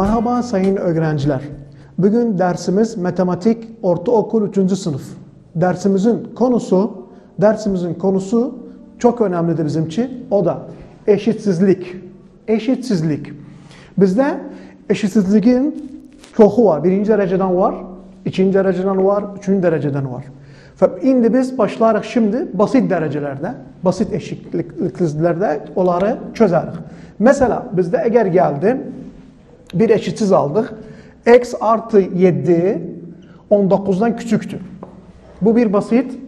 Merhaba sayın öğrenciler. Bugün dersimiz matematik ortaokul 3. sınıf. Dersimizin konusu, dersimizin konusu çok önemlidir bizim için. O da eşitsizlik. Eşitsizlik. Bizde eşitsizliğin çoğu var. Birinci dereceden var, ikinci dereceden var, üçüncü dereceden var. Şimdi biz başlarıq şimdi basit derecelerde, basit eşitliklerde onları çözeriz. Mesela bizde eğer geldi bir eşitsiz aldık. X artı 7 19'dan küçüktür. Bu bir basit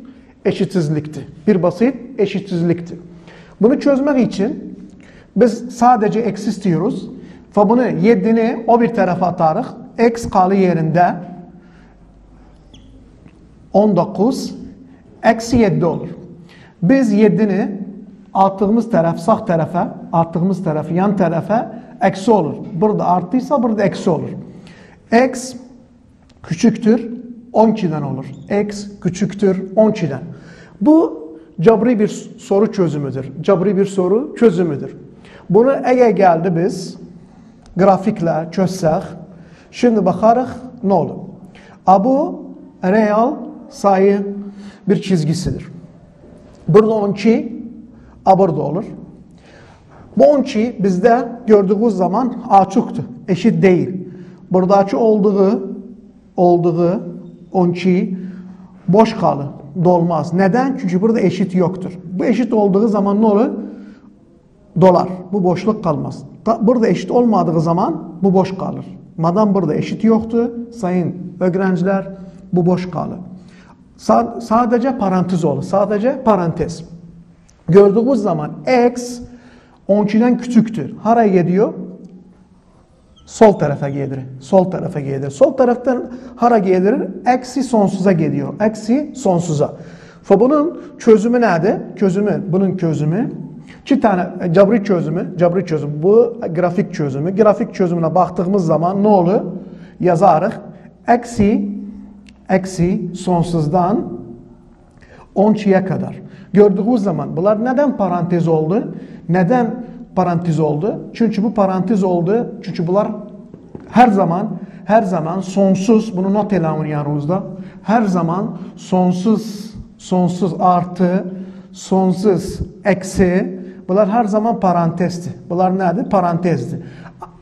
eşitsizlikti. Bir basit eşitsizlikti. Bunu çözmek için biz sadece x istiyoruz. Ve bunu 7'ni o bir tarafa atarız. X kalı yerinde 19 eksi 7 olur. Biz 7'ni attığımız taraf sağ tarafa, attığımız tarafı yan tarafa eksi olur. Burada artıysa burada eksi olur. X küçüktür 12'den olur. X küçüktür 12'den. Bu cabri bir soru çözümüdür. Cabri bir soru çözümüdür. Bunu eğer geldi biz grafikle çözsek şimdi bakarız ne olur. A bu real sayı bir çizgisidir. Burada 12 A burada olur. 12 bizde gördüğümüz zaman açıktı. Eşit değil. Burada açı olduğu olduğu 12 boş kalır. Dolmaz. Neden? Çünkü burada eşit yoktur. Bu eşit olduğu zaman ne olur? Dolar. Bu boşluk kalmaz. Burada eşit olmadığı zaman bu boş kalır. Madem burada eşit yoktu, sayın öğrenciler bu boş kalır. sadece parantez olur. Sadece parantez. Gördüğümüz zaman x 12'den küçüktür. Haraya gidiyor? Sol tarafa gelir. Sol tarafa gelir. Sol taraftan hara gelir? Eksi sonsuza gidiyor. Eksi sonsuza. Ve bunun çözümü nerede? Çözümü, bunun çözümü iki tane e, cabri çözümü, cabri çözüm. Bu grafik çözümü. Grafik çözümüne baktığımız zaman ne olur? Yazarız. Eksi, eksi sonsuzdan 12'ye kadar. Gördüğünüz zaman bunlar neden parantez oldu? Neden parantez oldu? Çünkü bu parantez oldu. Çünkü bunlar her zaman her zaman sonsuz bunu not elamın yanımızda. Her zaman sonsuz sonsuz artı sonsuz eksi bunlar her zaman parantezdi. Bunlar nedir? Parantezdi.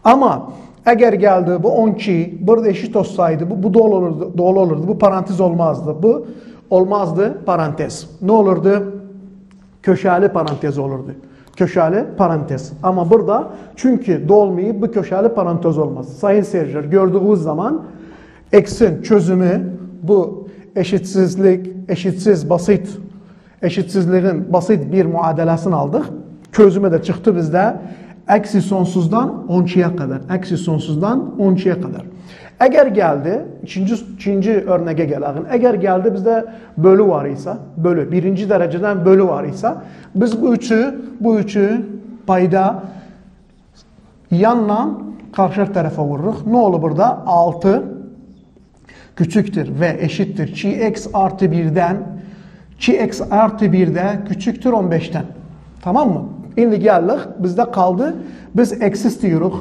Ama eğer geldi bu 12 burada eşit olsaydı bu, bu dolu olurdu, dolu olurdu. Bu parantez olmazdı. Bu olmazdı parantez. Ne olurdu? Köşeli parantez olurdu köşeli parantez. Ama burada çünkü dolmayıp bu köşeli parantez olmaz. Sayın seyirciler gördüğünüz zaman eksin çözümü bu eşitsizlik, eşitsiz basit, eşitsizliğin basit bir muadelesini aldık. Çözümü de çıktı bizde. Eksi sonsuzdan 12'ye kadar. Eksi sonsuzdan 12'ye kadar. Eğer geldi, ikinci, ikinci örneğe gelelim. Eğer geldi bizde bölü var ise, bölü, birinci dereceden bölü var ise, biz bu üçü, bu üçü payda yanla karşı tarafa vururuz. Ne olur burada? 6 küçüktür ve eşittir. Çi x artı 1'den çi x artı 1'de küçüktür 15'ten. Tamam mı? Şimdi geldik. Bizde kaldı. Biz eksi istiyoruz.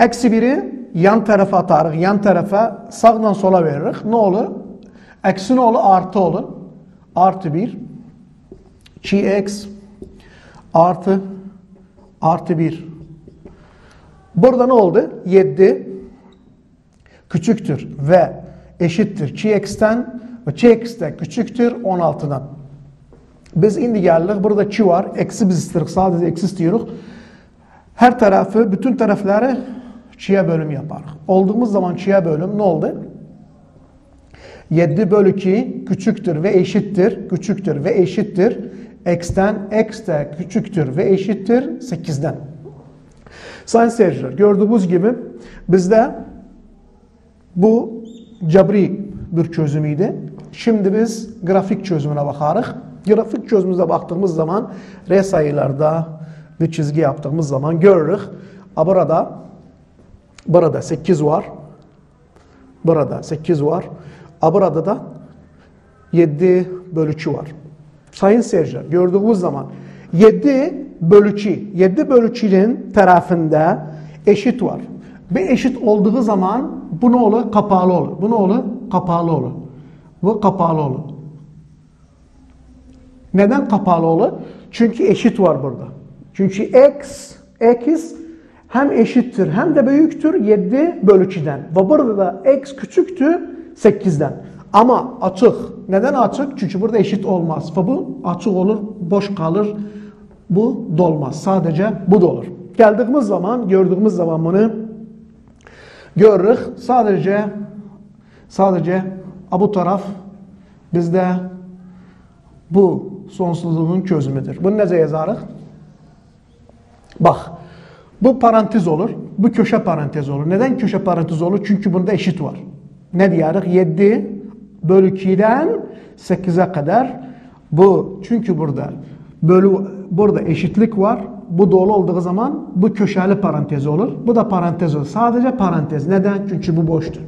Eksi 1'i yan tarafa atarıq, yan tarafa sağdan sola veririk. Ne olur? Eksi ne olur? Artı olur. Artı 1. 2x artı artı 1. Burada ne oldu? 7 küçüktür ve eşittir 2x'ten ve 2x de küçüktür 16'dan. Biz şimdi geldik. Burada 2 var. Eksi biz istiyoruz. Sadece eksi istiyoruz. Her tarafı, bütün tarafları çiğe bölüm yapar. Olduğumuz zaman çiğe bölüm ne oldu? 7 bölü 2 küçüktür ve eşittir. Küçüktür ve eşittir. X'ten X de küçüktür ve eşittir 8'den. Sayın seyirciler gördüğünüz gibi bizde bu cabri bir çözümüydü. Şimdi biz grafik çözümüne bakarız. Grafik çözümüze baktığımız zaman R sayılarda bir çizgi yaptığımız zaman görürüz. Burada Burada 8 var. Burada 8 var. A burada da 7 bölüçü var. Sayın seyirciler gördüğünüz zaman 7 bölüçü, 7 bölüçünün tarafında eşit var. Bir eşit olduğu zaman bu ne olur? Kapalı olur. Bu ne olur? Kapalı olur. Bu kapalı olur. Neden kapalı olur? Çünkü eşit var burada. Çünkü x, x hem eşittir hem de büyüktür 7 bölü 2'den. Ve burada da x küçüktür 8'den. Ama açık. Neden açık? Çünkü burada eşit olmaz. Ve bu açık olur, boş kalır. Bu dolmaz. Sadece bu da olur. Geldiğimiz zaman, gördüğümüz zaman bunu görürük. Sadece sadece bu taraf bizde bu sonsuzluğun çözümüdür. Bunu necə yazarıq? Bax, bu parantez olur, bu köşe parantez olur. Neden köşe parantez olur? Çünkü bunda eşit var. Ne diyoruz? 7 bölü 2'den 8'e kadar bu çünkü burada bölü burada eşitlik var. Bu dolu olduğu zaman bu köşeli parantez olur. Bu da parantez olur. Sadece parantez. Neden? Çünkü bu boştur.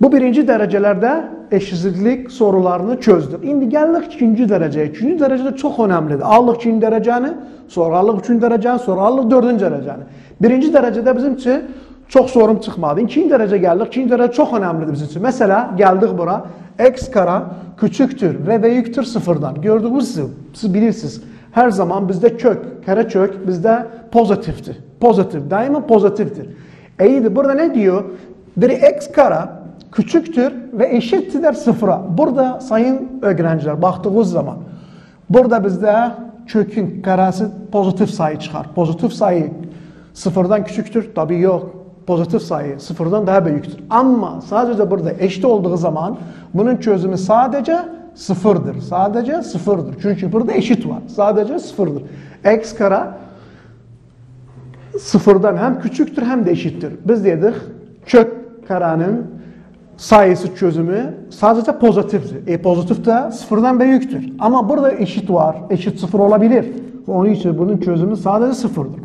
Bu birinci derecelerde eşitsizlik sorularını çözdük. İndi geldik ikinci dereceye. İkinci derecede çok önemlidir. Aldık ikinci dereceni, sonra aldık üçüncü dereceni, sonra aldık dördüncü dereceni. Birinci derecede bizim için çok sorun çıkmadı. İkinci derece geldik. İkinci derece çok önemlidir bizim için. Mesela geldik bura. X kara küçüktür ve büyüktür sıfırdan. Gördüğünüz siz, siz bilirsiniz. Her zaman bizde kök, kare kök bizde pozitiftir. Pozitif, daima pozitiftir. İyiydi. Burada ne diyor? Biri x kara küçüktür ve eşittir sıfıra. Burada sayın öğrenciler baktığınız zaman burada bizde kökün karası pozitif sayı çıkar. Pozitif sayı sıfırdan küçüktür. Tabi yok. Pozitif sayı sıfırdan daha büyüktür. Ama sadece burada eşit olduğu zaman bunun çözümü sadece sıfırdır. Sadece sıfırdır. Çünkü burada eşit var. Sadece sıfırdır. X kara sıfırdan hem küçüktür hem de eşittir. Biz dedik kök karanın sayısı çözümü sadece pozitiftir. E pozitif de sıfırdan büyüktür. Ama burada eşit var. Eşit sıfır olabilir. Onun için bunun çözümü sadece sıfırdır.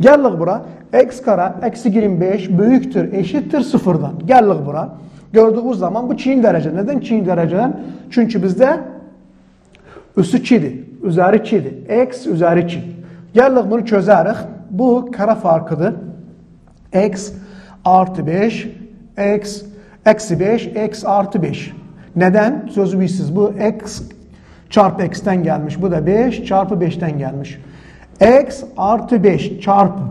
Geldik bura. X kara eksi 25 büyüktür, eşittir sıfırdan. Geldik bura. Gördüğümüz zaman bu çiğin derece. Neden çiğin dereceden? Çünkü bizde üstü çiğdi. Üzeri çiğdi. X üzeri çi. Geldik bunu çözerek. Bu kara farkıdır. X artı 5 X eksi 5 X artı 5. Neden? Sözü bilsiz. Bu X çarpı X'ten gelmiş. Bu da 5 çarpı 5'ten gelmiş. X artı 5 çarpı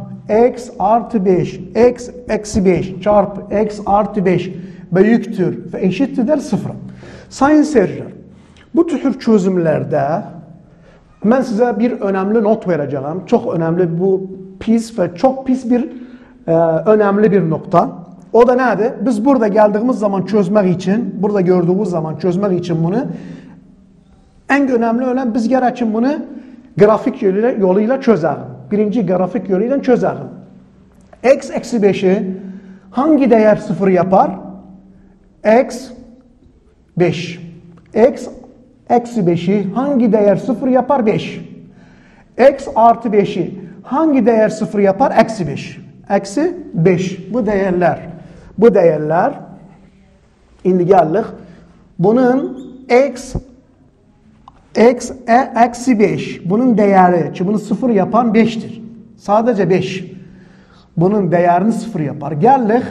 X artı 5 X eksi 5 çarpı X artı 5 büyüktür ve eşittir sıfıra. Sayın seyirciler, bu tür çözümlerde ben size bir önemli not vereceğim. Çok önemli bu pis ve çok pis bir e, önemli bir nokta. O da nerede? Biz burada geldiğimiz zaman çözmek için, burada gördüğümüz zaman çözmek için bunu en önemli olan biz gerekin bunu grafik yoluyla, yoluyla çözelim. Birinci grafik yoluyla çözelim. X eksi 5'i hangi değer sıfır yapar? X 5. X eksi 5'i hangi değer sıfır yapar? 5. X artı 5'i hangi değer sıfır yapar? Eksi 5. Eksi 5. Bu değerler. Bu değerler geldik. Bunun x x e, eksi 5. Bunun değeri, ki bunu sıfır yapan 5'tir. Sadece 5. Bunun değerini sıfır yapar. Geldik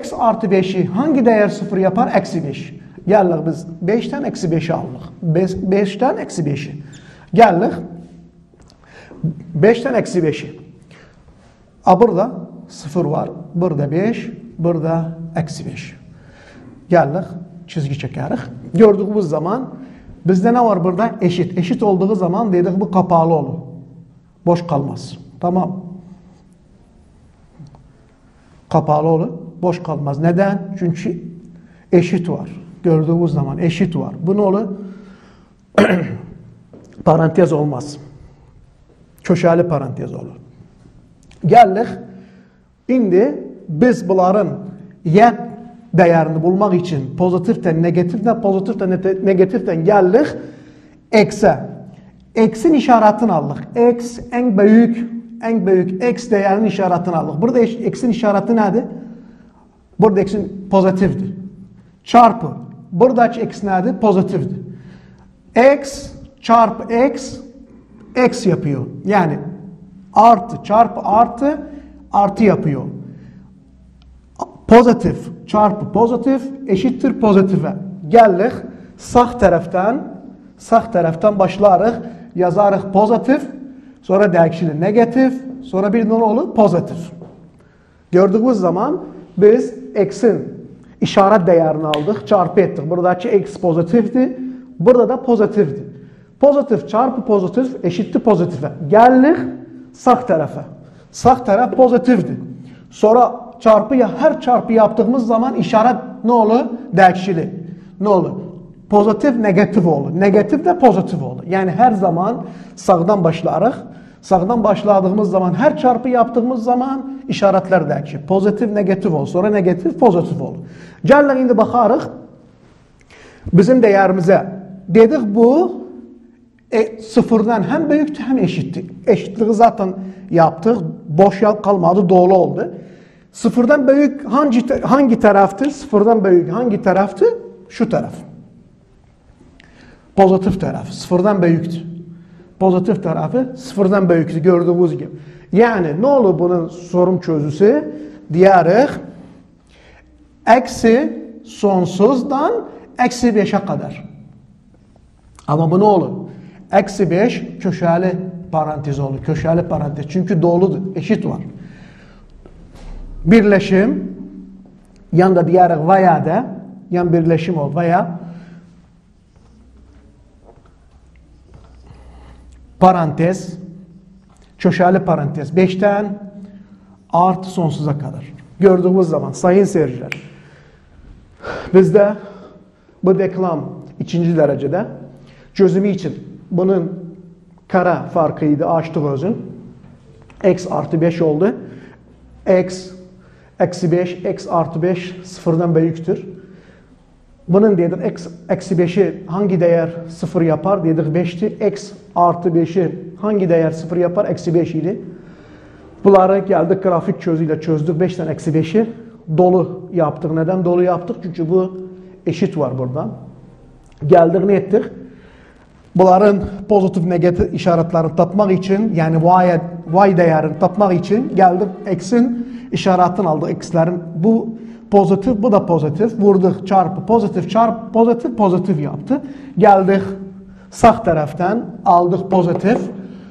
x artı 5'i hangi değer sıfır yapar? Eksi 5. Geldik biz 5'ten eksi 5'i aldık. 5'ten eksi 5'i. Geldik 5'ten eksi 5'i. A burada 0 var. Burada 5. Burada eksi 5. Geldik çizgi çekerik. Gördüğümüz zaman bizde ne var burada? Eşit. Eşit olduğu zaman dedik bu kapalı olur. Boş kalmaz. Tamam. Kapalı olur. Boş kalmaz. Neden? Çünkü eşit var. Gördüğümüz zaman eşit var. Bu ne olur? parantez olmaz. Köşeli parantez olur. Geldik. Şimdi biz bunların y değerini bulmak için pozitiften negatiften pozitiften negatiften geldik ekse. X'in işaretini aldık. X en büyük en büyük x değerinin işaretini aldık. Burada x'in işareti nedir? Burada x'in pozitifti. Çarpı. Buradaki x nedir? Pozitifti. x çarpı x x yapıyor. Yani artı çarpı artı artı yapıyor. Pozitif çarpı pozitif eşittir pozitife. Geldik sağ taraftan sağ taraftan başlarıq. Yazarıq pozitif, sonra dəyişilir negatif, sonra bir ne olur? Pozitif. Gördüğümüz zaman biz x'in işaret değerini aldık, çarpı ettik. Buradaki x pozitifti, burada da pozitifti. Pozitif çarpı pozitif eşittir pozitife. Geldik sağ tarafa. Sağ taraf pozitifti. Sonra çarpı ya her çarpı yaptığımız zaman işaret ne olur? Değişilir. Ne olur? Pozitif negatif olur. Negatif de pozitif olur. Yani her zaman sağdan başlarıq. Sağdan başladığımız zaman her çarpı yaptığımız zaman işaretler değişir. Pozitif negatif olur. Sonra negatif pozitif olur. Gəlin indi baxarıq bizim değerimize. Dedik bu e, sıfırdan hem büyüktü hem eşitti. Eşitliği zaten yaptık. Boş yer kalmadı, dolu oldu. Sıfırdan büyük hangi hangi taraftı? Sıfırdan büyük hangi taraftı? Şu taraf. Pozitif taraf. Sıfırdan büyüktü. Pozitif tarafı sıfırdan büyüktü gördüğünüz gibi. Yani ne olur bunun sorun çözüsü? Diyarıq eksi sonsuzdan eksi 5'e kadar. Ama bu ne olur? Eksi 5 köşeli parantez olur. Köşeli parantez. Çünkü doludur. Eşit var. Birleşim yanda diyarıq veya da yan birleşim ol veya parantez köşeli parantez 5'ten artı sonsuza kadar. Gördüğümüz zaman sayın seyirciler bizde bu deklam ikinci derecede çözümü için bunun kara farkıydı açtık özün. X artı 5 oldu. X eksi 5, x artı 5 sıfırdan büyüktür. Bunun dedik x eksi 5'i hangi değer sıfır yapar dedik 5'ti. x artı 5'i hangi değer sıfır yapar? Eksi 5 idi. Bunları geldik grafik çözüyle çözdük. 5'ten eksi 5'i dolu yaptık. Neden dolu yaptık? Çünkü bu eşit var burada. Geldik ne ettik? Bunların pozitif negatif işaretlerini tapmak için yani y, y değerini tapmak için geldik x'in işaretini aldık. X'lerin bu pozitif bu da pozitif. Vurduk çarpı pozitif çarpı pozitif pozitif yaptı. Geldik sağ taraftan aldık pozitif.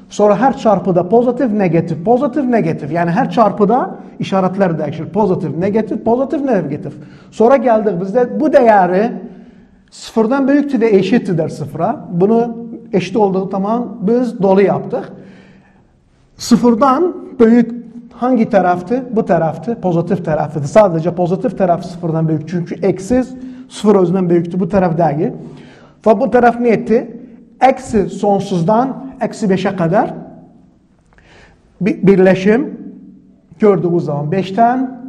Sonra her çarpıda pozitif, negatif, pozitif, negatif. Yani her çarpıda işaretler değişir. Pozitif, negatif, pozitif, negatif. Sonra geldik bizde bu değeri sıfırdan büyüktü de eşitti der sıfıra. Bunu eşit olduğu zaman biz dolu yaptık. Sıfırdan büyük hangi taraftı? Bu taraftı. Pozitif taraftı. Sadece pozitif taraf sıfırdan büyük. Çünkü eksiz sıfır özünden büyüktü. Bu taraf değil. Ve bu taraf ne etti? Eksi sonsuzdan eksi 5'e kadar bir birleşim gördüğümüz zaman 5'ten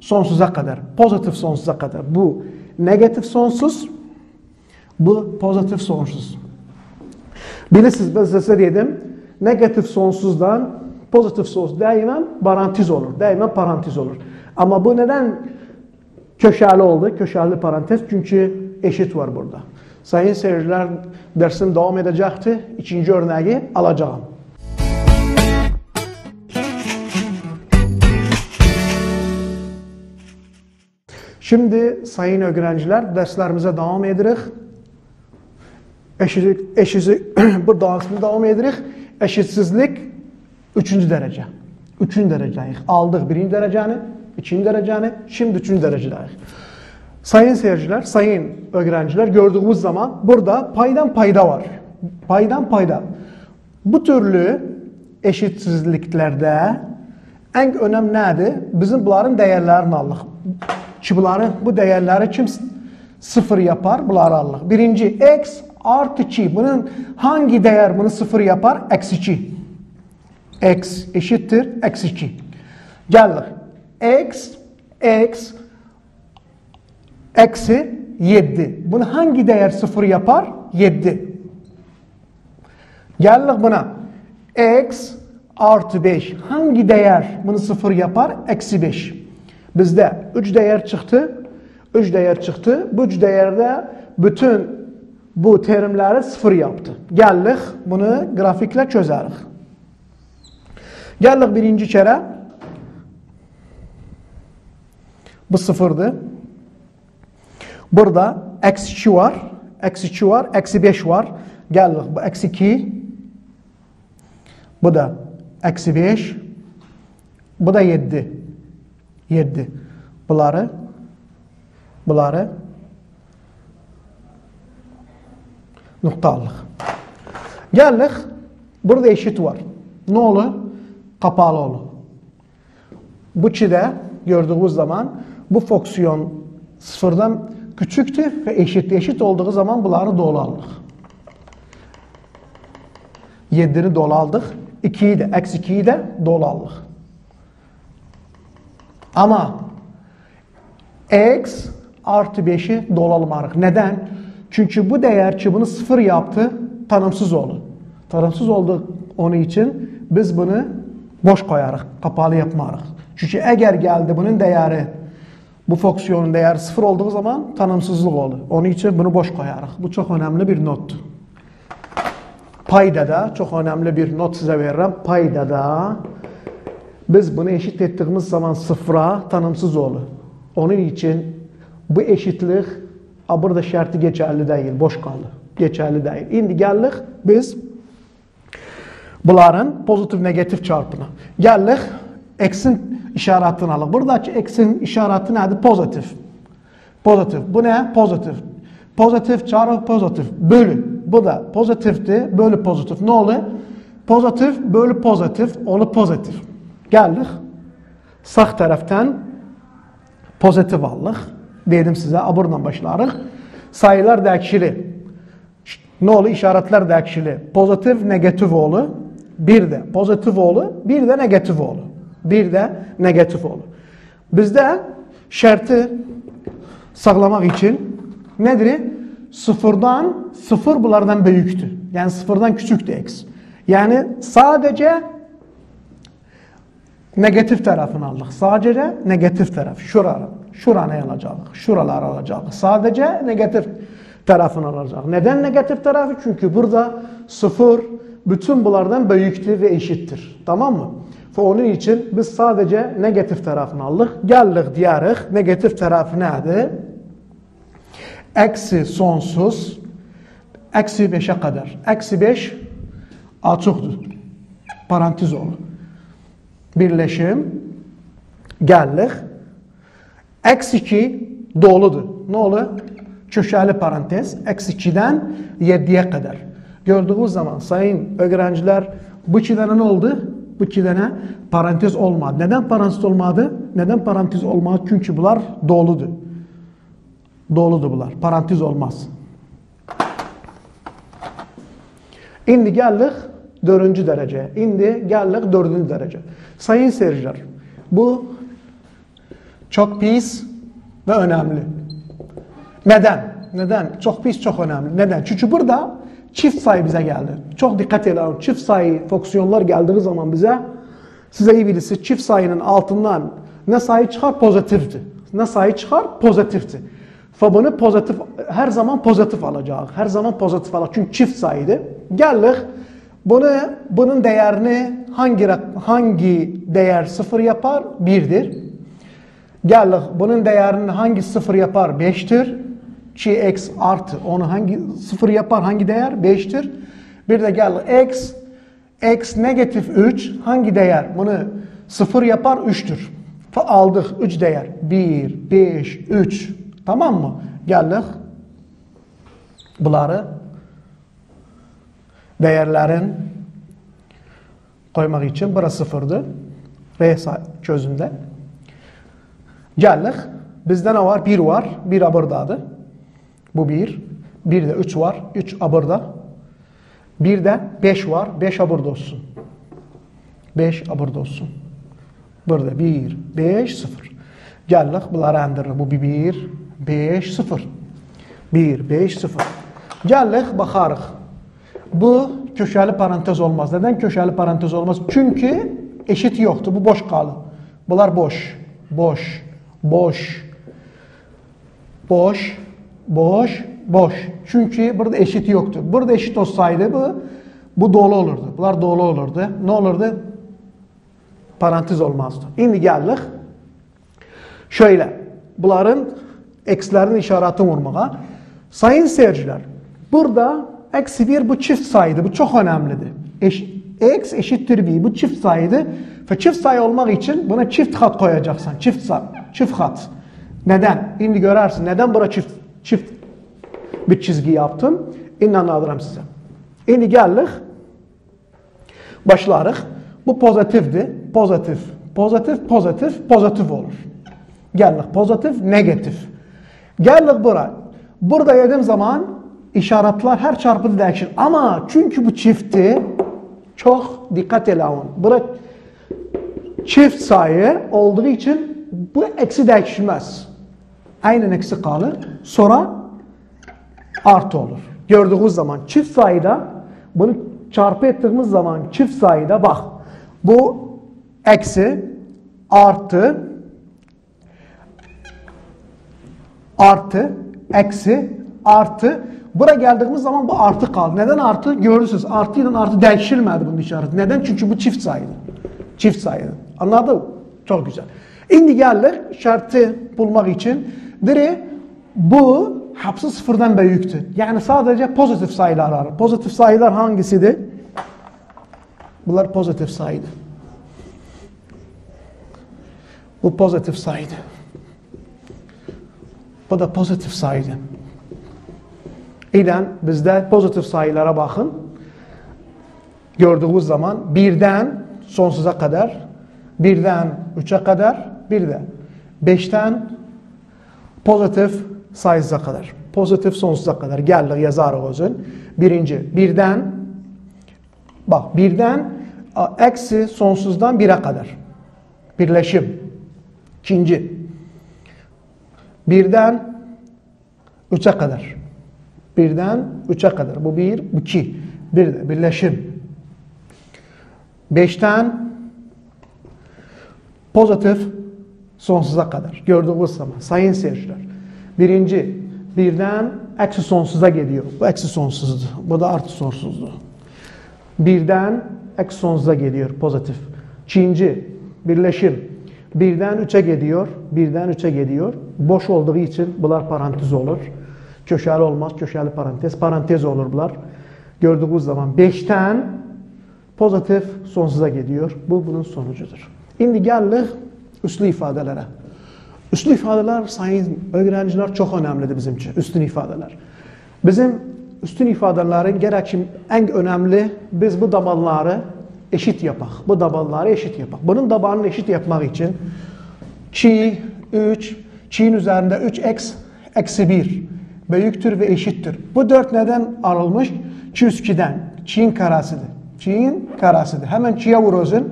sonsuza kadar. Pozitif sonsuza kadar. Bu negatif sonsuz. Bu pozitif sonsuz. Bilirsiniz ben size dedim. Negatif sonsuzdan pozitif sonsuz daima parantez olur. Daima parantez olur. Ama bu neden köşeli oldu? Köşeli parantez çünkü eşit var burada. Sayın seyirciler dersim devam edecekti. İkinci örneği alacağım. Şimdi sayın öğrenciler derslerimize devam edirik. Eşitlik, eşitlik bu dersimize devam edirik. Eşitsizlik üçüncü derece. Üçüncü dereceyi aldık birinci dereceni, ikinci dereceni, şimdi üçüncü derecedeyiz. Sayın seyirciler, sayın öğrenciler gördüğümüz zaman burada paydan payda var. Paydan payda. Bu türlü eşitsizliklerde en önemli nedir? Bizim bunların değerlerini aldık. Ki bu değerleri kim sıfır yapar? Bunları aldık. Birinci x artı 2. Bunun hangi değer bunu sıfır yapar? Eksi 2. x eşittir eksi 2. Geldik. x, x eksi 7. Bunu hangi değer sıfır yapar? 7. Geldik buna. X artı 5. Hangi değer bunu sıfır yapar? Eksi 5. Bizde 3 değer çıktı. 3 değer çıktı. Bu 3 değerde bütün bu terimleri sıfır yaptı. Geldik bunu grafikle çözeriz. Geldik birinci kere. Bu sıfırdı. Burada eksi 2 var. Eksi 2 var. Eksi 5 var. Geldik. Bu eksi 2. Bu da eksi 5. Bu da 7. 7. Bunları bunları noktalık. Geldik. Burada eşit var. Ne olur? Kapalı olur. Bu çide gördüğümüz zaman bu fonksiyon sıfırdan küçüktür ve eşit. Eşit olduğu zaman bunları dolu aldık. 7'ni dolu aldık. 2'yi de, eksi 2'yi de dolu aldık. Ama x artı 5'i dolu almarıq. Neden? Çünkü bu değer çubunu sıfır yaptı, tanımsız oldu. Tanımsız oldu onun için biz bunu boş koyarıq, kapalı yapmarıq. Çünkü eğer geldi bunun değeri, bu fonksiyonun değeri sıfır olduğu zaman tanımsızlık oldu. Onun için bunu boş koyarıq. Bu çok önemli bir not. Paydada çok önemli bir not size veririm. Paydada biz bunu eşit ettiğimiz zaman sıfıra tanımsız olur. Onun için bu eşitlik burada şartı geçerli değil, boş kaldı. Geçerli değil. İndi geldik biz bunların pozitif negatif çarpını. Geldik eksin işaretini alıq. Buradaki eksin işareti nedir? Pozitif. Pozitif. Bu ne? Pozitif. Pozitif çarpı pozitif. Bölü. Bu da pozitifti. Bölü pozitif. Ne olur? Pozitif bölü pozitif. Olur pozitif. Geldik. Sağ tərəfdən pozitiv aldıq. Dedim sizə, buradan başlarıq. Sayılar dəyişili. Ne olur? İşaretler dəyişili. Pozitif, negatif olur. Bir de pozitif olur, bir de negatif olur. Bir de negatif olur. Bizdə şərti sağlamaq için nedir? Sıfırdan, sıfır bunlardan büyüktür. Yani sıfırdan küçüktür x. Yani sadece negatif tarafını aldık. Sadece negatif taraf. Şura, şuranı alacağız. Şuraları alacağız. Sadece negatif tarafını alacağız. Neden negatif tarafı? Çünkü burada sıfır bütün bunlardan büyüktür ve eşittir. Tamam mı? Ve onun için biz sadece negatif tarafını aldık. Geldik diyarıq. Negatif tarafı nedir? Eksi sonsuz. Eksi 5'e kadar. Eksi 5 açıqdır. Parantez olur. Birleşim. Geldik. Eksi 2 doludur. Ne olur? Köşeli parantez. Eksi 2'den 7'ye kadar. Gördüğünüz zaman sayın öğrenciler bu 2'den ne oldu? Bu 2'den parantez olmadı. Neden parantez olmadı? Neden parantez olmadı? Çünkü bunlar doludur. Doludur bunlar. Parantez olmaz. İndi geldik dördüncü derece. İndi geldik dördüncü derece. Sayın seyirciler, bu çok pis ve önemli. Neden? Neden? Çok pis, çok önemli. Neden? Çünkü burada çift sayı bize geldi. Çok dikkat edelim. Çift sayı fonksiyonlar geldiği zaman bize size iyi bilirse çift sayının altından ne sayı çıkar? Pozitifti. Ne sayı çıkar? Pozitifti. Ve bunu pozitif, her zaman pozitif alacak. Her zaman pozitif alacak. Çünkü çift sayıydı. Geldik. Bunu, bunun değerini hangi hangi değer sıfır yapar? Birdir. Geldik. Bunun değerini hangi sıfır yapar? Beştir. Ki x artı onu hangi sıfır yapar? Hangi değer? Beştir. Bir de geldik. x x negatif 3 hangi değer? Bunu sıfır yapar? 3'tür. Aldık 3 değer. 1, 5, 3. Tamam mı? Geldik. Bunları değerlerin koymak için burası sıfırdı. R çözümde. Geldik. Bizde ne var? 1 var. 1 abırdadır. Bu 1. Bir de 3 var. 3 abırda. Bir de 5 var. 5 abırda olsun. 5 abırda olsun. Burada 1, 5, 0. Geldik. Bunları endirir. Bu 1, 5, 0. 1, 5, 0. Geldik. Bakarıq. Bu köşeli parantez olmaz. Neden köşeli parantez olmaz? Çünkü eşit yoktu. Bu boş kaldı. Bunlar boş. Boş. Boş. Boş. Boş. Boş. Çünkü burada eşit yoktu. Burada eşit olsaydı bu bu dolu olurdu. Bunlar dolu olurdu. Ne olurdu? Parantez olmazdı. Şimdi geldik. Şöyle. Bunların x'lerin işaretini vurmağa. Sayın seyirciler, burada eksi 1 bu çift sayıydı. Bu çok önemlidir. Eş, x eşittir b. Bu çift sayıydı. Ve çift sayı olmak için buna çift hat koyacaksın. Çift say, çift hat. Neden? Şimdi görersin. Neden buna çift çift bir çizgi yaptım? İndi anlatırım size. Şimdi geldik. Başlarıq. Bu pozitifdir. Pozitif, pozitif, pozitif, pozitif olur. Gəldik. Pozitif, negatif. Gəldik bura. Burada yediğim zaman işaretler her çarpıda değişir. Ama çünkü bu çifti çok dikkat ele alın. Bura çift sayı olduğu için bu eksi değişmez. Aynen eksi kalır. Sonra artı olur. Gördüğünüz zaman çift sayıda bunu çarpı ettiğimiz zaman çift sayıda bak bu eksi artı artı eksi artı Buraya geldiğimiz zaman bu artı kaldı. Neden artı? Görürsünüz artı ile artı değişilmedi bunun işareti. Neden? Çünkü bu çift sayıydı. Çift sayıydı. Anladın mı? Çok güzel. Şimdi geldik şartı bulmak için. Direkt bu hapsi sıfırdan büyüktü. Yani sadece pozitif sayılar var. Pozitif sayılar hangisidir? Bunlar pozitif sayıdır. Bu pozitif sayıdır. Bu da pozitif sayıdır. İlən bizdə pozitif sayılara baxın. Gördüyünüz zaman 1-dən sonsuza qədər, 1-dən 3-ə qədər, bir də 5-dən Pozitif sayıza kadar. Pozitif sonsuza kadar. Geldik yazarı özün. Birinci, birden bak birden eksi sonsuzdan bire kadar. Birleşim. İkinci, birden üçe kadar. Birden üçe kadar. Bu bir, bu iki. Bir, birleşim. Beşten pozitif sonsuza kadar. Gördüğünüz zaman sayın seyirciler. Birinci, birden eksi sonsuza geliyor. Bu eksi sonsuzdu. Bu da artı sonsuzdu. Birden eksi sonsuza geliyor pozitif. İkinci, birleşim. Birden üçe geliyor. Birden üçe geliyor. Boş olduğu için bunlar parantez olur. Köşeli olmaz, köşeli parantez. Parantez olur bunlar. Gördüğünüz zaman 5'ten pozitif sonsuza gidiyor. Bu bunun sonucudur. Şimdi geldik üslü ifadelere. Üslü ifadeler sayın öğrenciler çok önemlidir bizim için. Üstün ifadeler. Bizim üstün ifadelerin gerekçim en önemli biz bu dabalları eşit yapak. Bu dabalları eşit yapak. Bunun dabalını eşit yapmak için çi 3, çiğin üzerinde 3x eksi 1 büyüktür ve eşittir. Bu dört neden alınmış? Çüskiden. Çiğin karasıdır. Çiğin karasıdır. Hemen çiğe vuruyorsun.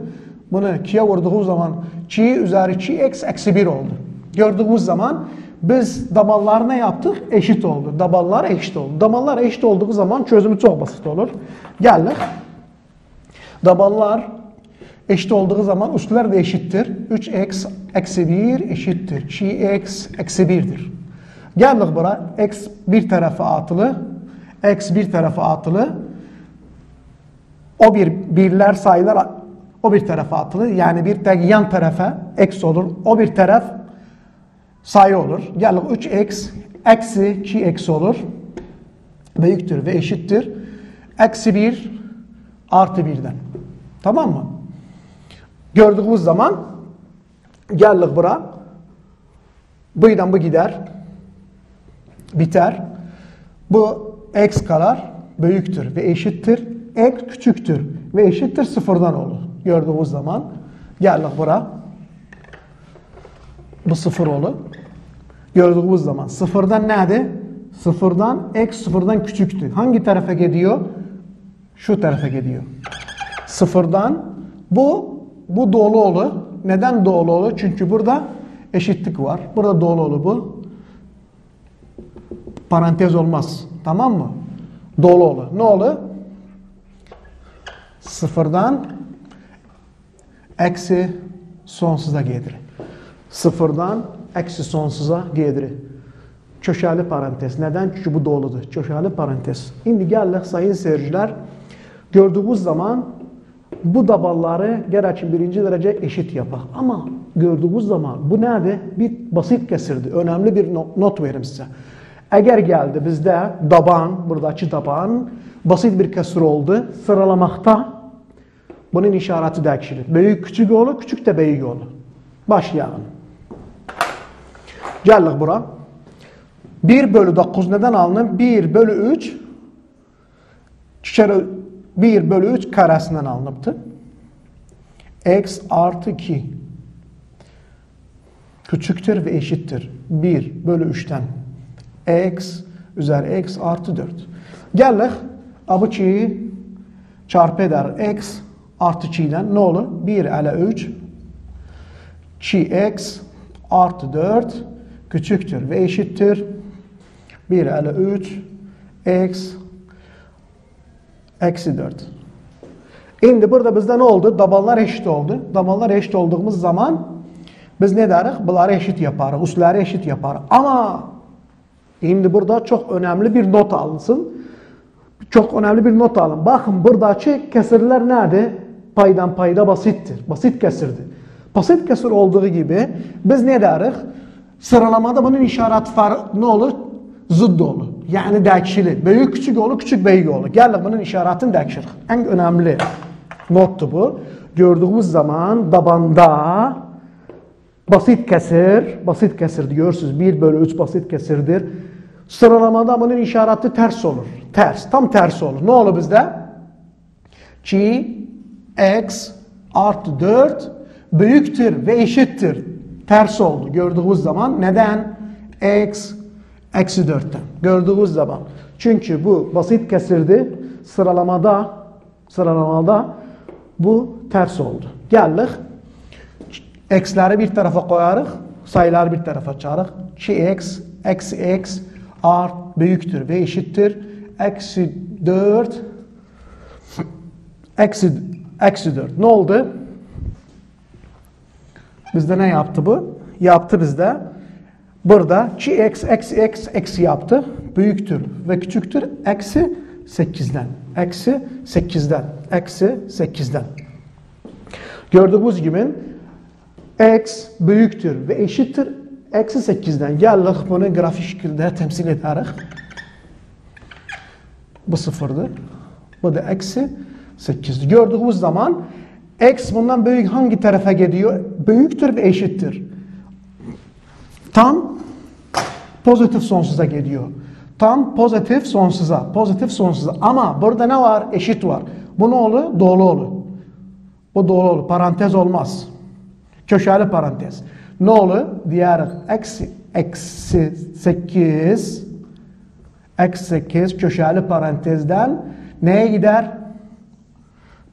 Bunu çiğe vurduğu zaman çiğ üzeri çiğ x eksi bir oldu. Gördüğümüz zaman biz daballar ne yaptık? Eşit oldu. Daballar eşit oldu. Daballar eşit olduğu zaman çözümü çok basit olur. Geldik. Daballar eşit olduğu zaman üstler de eşittir. 3x eksi 1 eşittir. Çiğ x eksi 1'dir. Geldik bura. X bir tarafa atılı. X bir tarafa atılı. O bir birler sayılar o bir tarafa atılı. Yani bir tek yan tarafa x olur. O bir taraf sayı olur. Geldik 3x eksi 2x olur. Büyüktür ve eşittir. Eksi 1 artı 1'den. Tamam mı? Gördüğümüz zaman geldik bura. Buydan bu gider biter. Bu x kadar büyüktür ve eşittir. X küçüktür ve eşittir sıfırdan olur. Gördüğümüz zaman geldik bura. Bu sıfır olur. Gördüğümüz zaman sıfırdan nedir? Sıfırdan x sıfırdan küçüktür. Hangi tarafa gidiyor? Şu tarafa gidiyor. Sıfırdan bu bu dolu olur. Neden dolu olur? Çünkü burada eşitlik var. Burada dolu olur bu parantez olmaz. Tamam mı? Dolu olur. Ne olur? Sıfırdan eksi sonsuza gelir. Sıfırdan eksi sonsuza gelir. Köşeli parantez. Neden? Çünkü bu doludur. Köşeli parantez. Şimdi geldik sayın seyirciler. Gördüğümüz zaman bu dabalları gerçi birinci derece eşit yapar. Ama gördüğümüz zaman bu nerede? Bir basit kesirdi. Önemli bir no- not verim size. Eğer geldi bizde daban, buradaki daban basit bir kesir oldu. Sıralamakta bunun işareti değişilir. Büyük küçük oğlu, küçük de büyük oğlu. Başlayalım. Geldik bura. 1 bölü 9 neden alınır? 1 bölü 3 kere 1 bölü 3 karesinden alınıptı. X artı 2 küçüktür ve eşittir. 1 bölü 3'ten x üzeri x artı 4. Geldik. Bu 2'yi çarpı eder. x artı 2'den ne olur? 1 ele 3 2x artı 4 küçüktür ve eşittir. 1 ele 3 x eksi 4. Şimdi burada bizde ne oldu? Daballar eşit oldu. Daballar eşit olduğumuz zaman biz ne deriz? Bunları eşit yaparız. Usları eşit yaparız. Ama şimdi burada çok önemli bir not alınsın. Çok önemli bir not alın. Bakın buradaki kesirler nerede? Paydan payda basittir. Basit kesirdir. Basit kesir olduğu gibi biz ne deriz? Sıralamada bunun işareti farkı ne olur? Zıdd olur. Yani değişili. Büyük küçük olur, küçük büyük olur. Gel bunun işaretini değişir. En önemli nottu bu. Gördüğümüz zaman dabanda basit kesir, basit kesir diyorsunuz. 1 bölü 3 basit kesirdir. Sıralamada bunun işareti ters olur. Ters, tam tersi olur. Ne olur bizde? Ki x artı 4 büyüktür ve eşittir. Ters oldu gördüğümüz zaman. Neden? x eksi 4'ten. Gördüğümüz zaman. Çünkü bu basit kesirdi. Sıralamada sıralamada bu ters oldu. Geldik. X'leri bir tarafa koyarız. Sayıları bir tarafa çağırırız. 2x eksi x art büyüktür ve eşittir. Eksi 4 eksi, eksi 4. Ne oldu? Bizde ne yaptı bu? Yaptı bizde. Burada 2x eksi x eksi yaptı. Büyüktür ve küçüktür. Eksi 8'den. Eksi 8'den. Eksi 8'den. Gördüğümüz gibi x büyüktür ve eşittir eksi 8'den. Geldik bunu grafik şekilde temsil ederiz. Bu sıfırdır. Bu da eksi 8. Gördüğümüz zaman x bundan büyük hangi tarafa gidiyor? Büyüktür ve eşittir. Tam pozitif sonsuza gidiyor. Tam pozitif sonsuza. Pozitif sonsuza. Ama burada ne var? Eşit var. Bu ne olur? Dolu olur. Bu dolu olur. Parantez olmaz. Köşeli parantez. Ne olur? Diğer eksi, eksi 8 eksi 8 köşeli parantezden neye gider?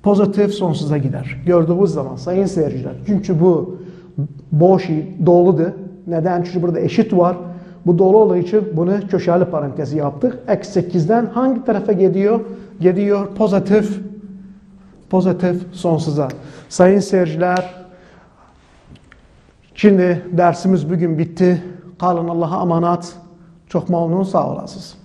Pozitif sonsuza gider. Gördüğünüz zaman sayın seyirciler. Çünkü bu boş doludur. Neden? Çünkü burada eşit var. Bu dolu olduğu için bunu köşeli parantezi yaptık. Eksi 8'den hangi tarafa gidiyor? Gidiyor pozitif pozitif sonsuza. Sayın seyirciler Şimdi dersimiz bugün bitti. Kalın Allah'a emanet. Çok memnun sağ olasınız.